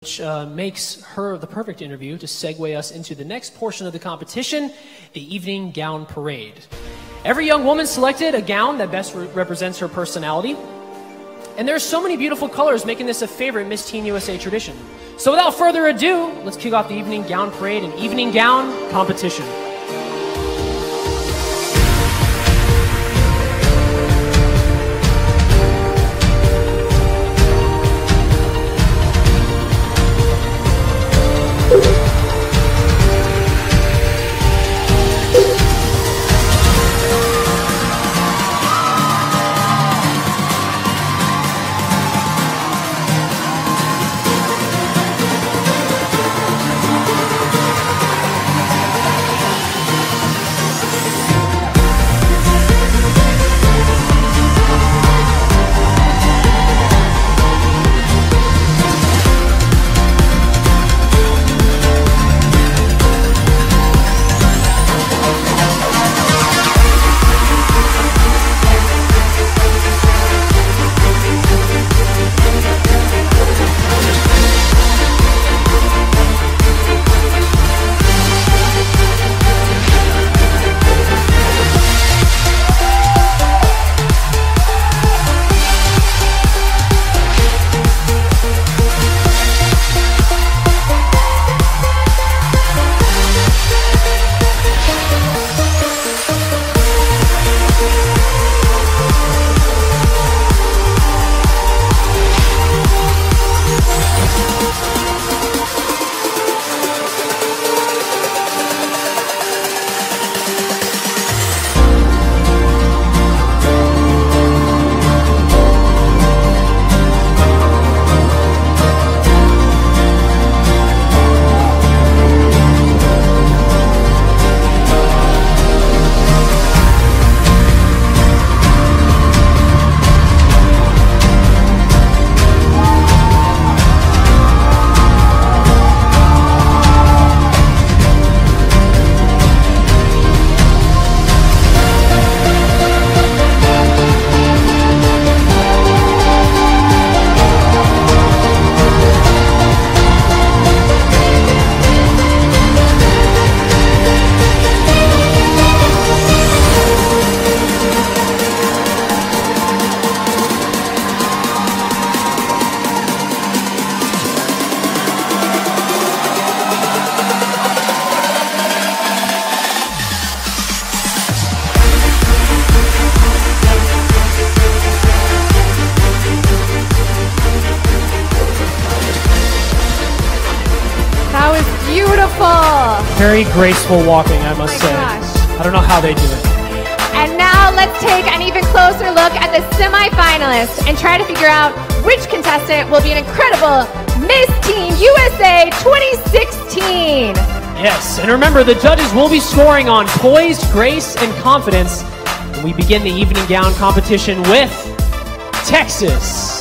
which uh, makes her the perfect interview to segue us into the next portion of the competition, the evening gown parade. Every young woman selected a gown that best re- represents her personality. And there's so many beautiful colors making this a favorite Miss Teen USA tradition. So without further ado, let's kick off the evening gown parade and evening gown competition. Very graceful walking, I must Oh say. gosh. I don't know how they do it. And now let's take an even closer look at the semifinalists and try to figure out which contestant will be an incredible Miss Teen USA 2016. Yes, and remember, the judges will be scoring on poise, grace, and confidence. And we begin the evening gown competition with Texas.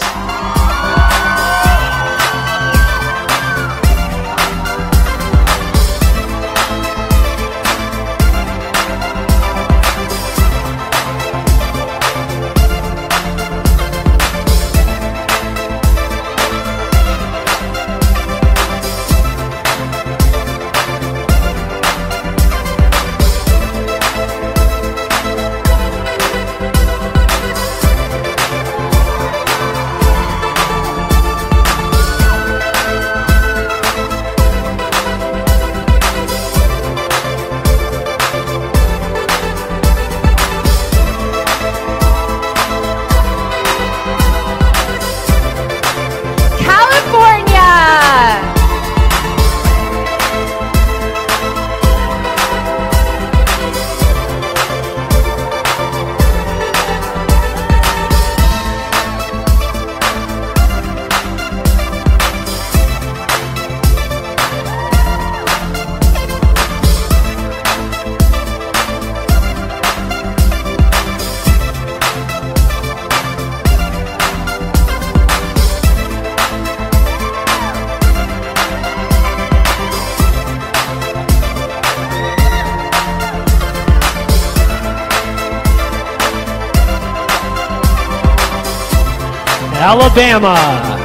Alabama.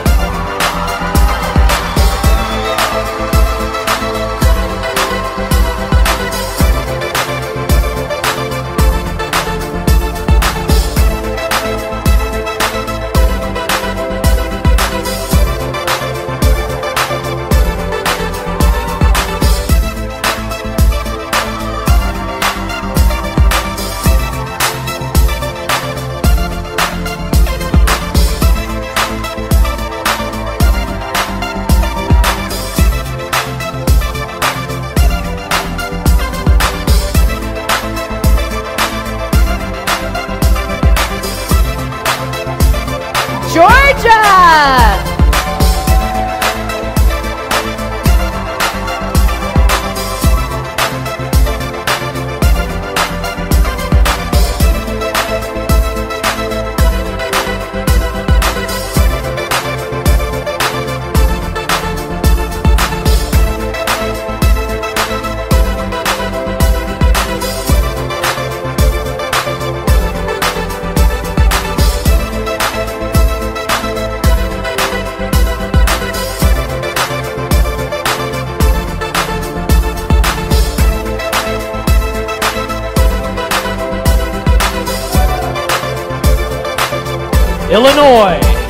Illinois.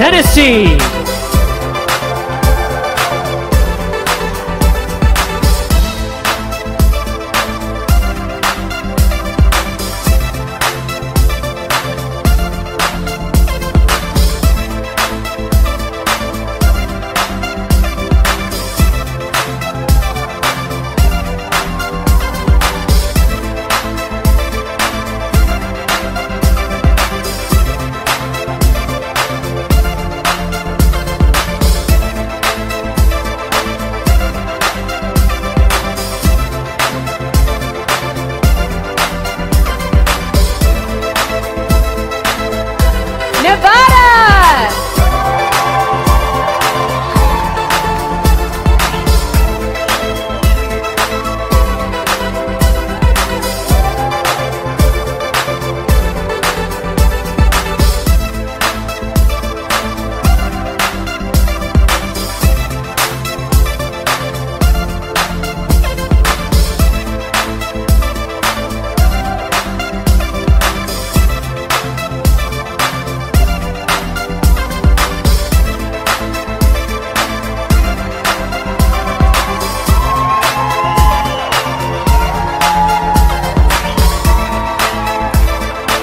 Tennessee.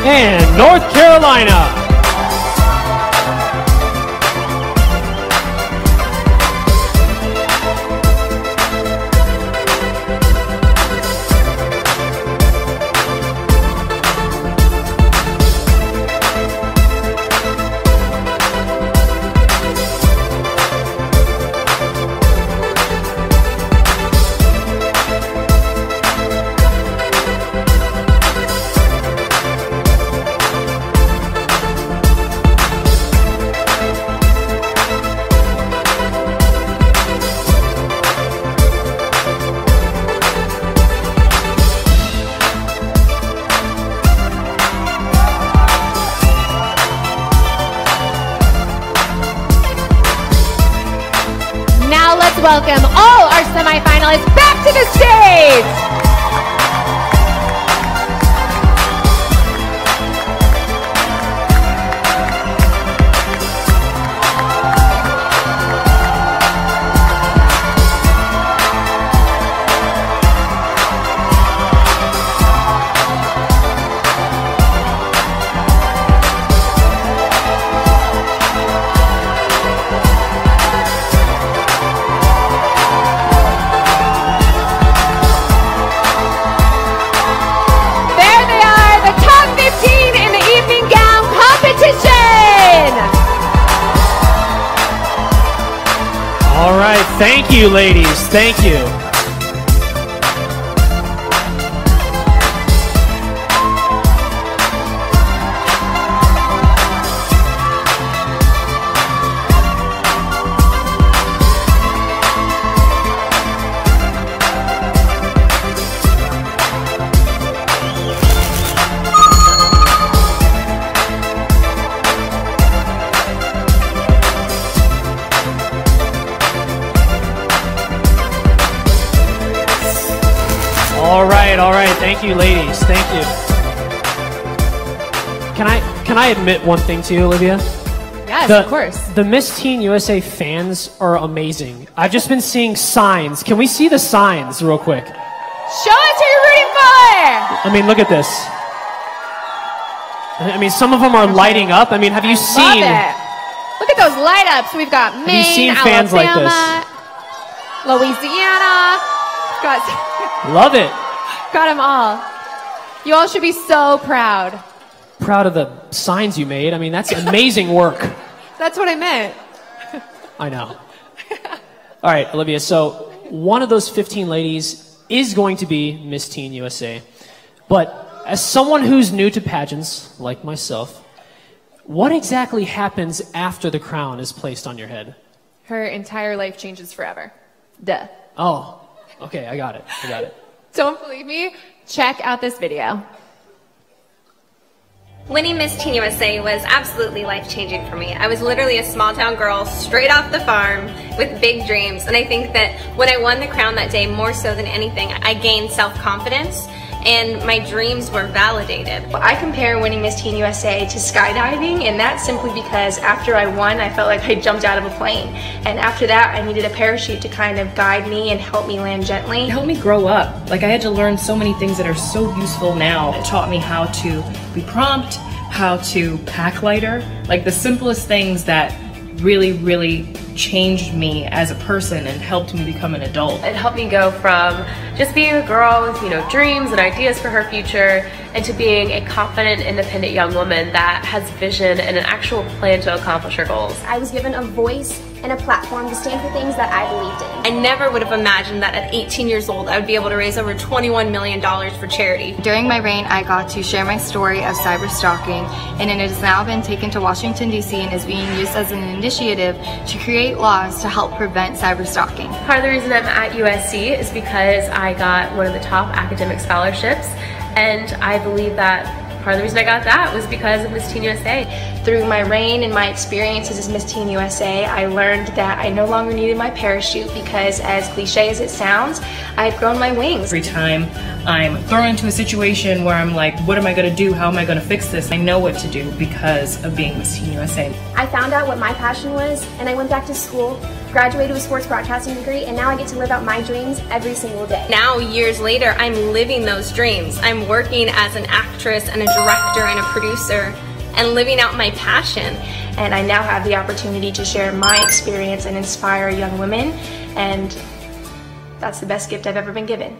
And North Carolina. Welcome all our semifinalists back to the stage. You, ladies. Thank you. You, ladies. Thank you. Can I can I admit one thing to you, Olivia? Yes, The, of course. The Miss Teen USA fans are amazing. I've just been seeing signs. Can we see the signs real quick? Show us who you're rooting for. I mean, look at this. I mean, some of them are lighting up. I mean, have you Love seen? it. Look at those light ups. We've got Maine, you seen fans like this? Alabama, Louisiana. Got, Love it. Got them all. You all should be so proud. Proud of the signs you made. I mean, that's amazing work. That's what I meant. I know. All right, Olivia. So one of those 15 ladies is going to be Miss Teen USA. But as someone who's new to pageants, like myself, what exactly happens after the crown is placed on your head? Her entire life changes forever. Duh. Oh, okay, I got it. I got it. Don't believe me? Check out this video. Winning Miss Teen USA was absolutely life changing for me. I was literally a small town girl straight off the farm with big dreams. And I think that when I won the crown that day, more so than anything, I gained self confidence and my dreams were validated. I compare winning Miss Teen USA to skydiving, and that's simply because after I won, I felt like I jumped out of a plane. And after that, I needed a parachute to kind of guide me and help me land gently. It helped me grow up. Like I had to learn so many things that are so useful now. It taught me how to be prompt, how to pack lighter, like the simplest things that really, really changed me as a person and helped me become an adult. It helped me go from just being a girl with, you know, dreams and ideas for her future into being a confident, independent young woman that has vision and an actual plan to accomplish her goals. I was given a voice and a platform to stand for things that I believed in. I never would have imagined that at 18 years old I would be able to raise over $21 million for charity. During my reign, I got to share my story of cyber stalking, and it has now been taken to Washington, D.C. and is being used as an initiative to create laws to help prevent cyber stalking. Part of the reason I'm at USC is because I got one of the top academic scholarships, and I believe that part of the reason I got that was because of Miss Teen USA. Through my reign and my experiences as Miss Teen USA, I learned that I no longer needed my parachute because as cliche as it sounds, I had grown my wings. Every time I'm thrown into a situation where I'm like, what am I gonna do? How am I gonna fix this? I know what to do because of being Miss Teen USA. I found out what my passion was and I went back to school graduated with a sports broadcasting degree, and now I get to live out my dreams every single day. Now, years later, I'm living those dreams. I'm working as an actress and a director and a producer and living out my passion. And I now have the opportunity to share my experience and inspire young women, and that's the best gift I've ever been given.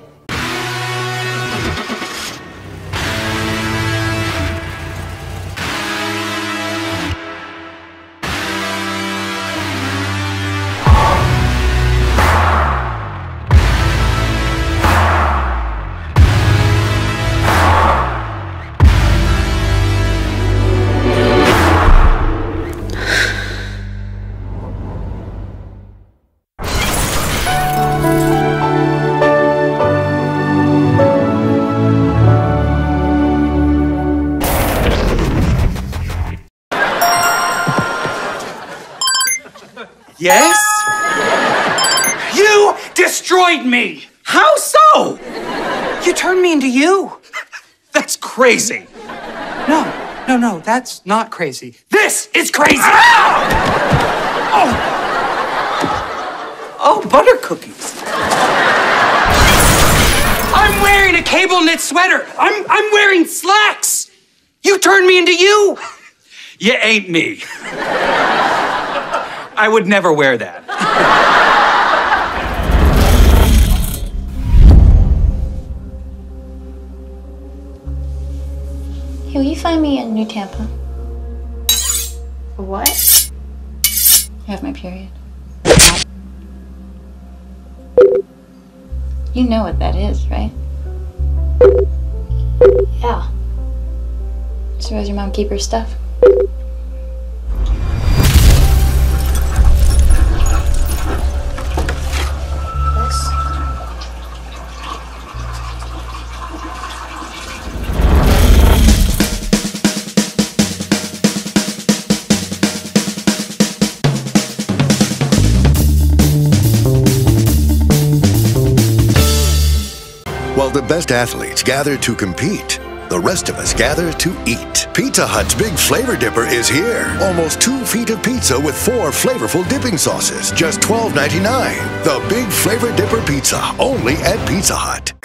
Crazy. No, no, no, that's not crazy. This is crazy! Ah! Oh. oh, butter cookies. I'm wearing a cable knit sweater. I'm, I'm wearing slacks. You turned me into you. You ain't me. I would never wear that. Will you find me a new tampon? What? I have my period. You know what that is, right? Yeah. So where's your mom keep her stuff? Athletes gather to compete, the rest of us gather to eat. Pizza Hut's Big Flavor Dipper is here. Almost two feet of pizza with four flavorful dipping sauces. Just $12.99. The Big Flavor Dipper Pizza, only at Pizza Hut.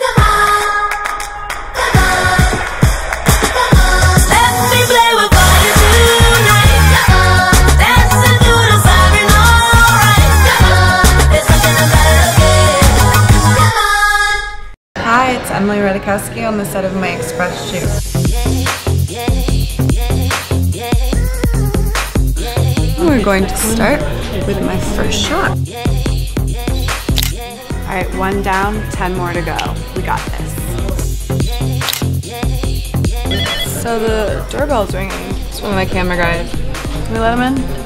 On the set of my Express shoot. We're going to start with my first shot. All right, one down, 10 more to go. We got this. So the doorbell's ringing. It's one of my camera guys. Can we let him in?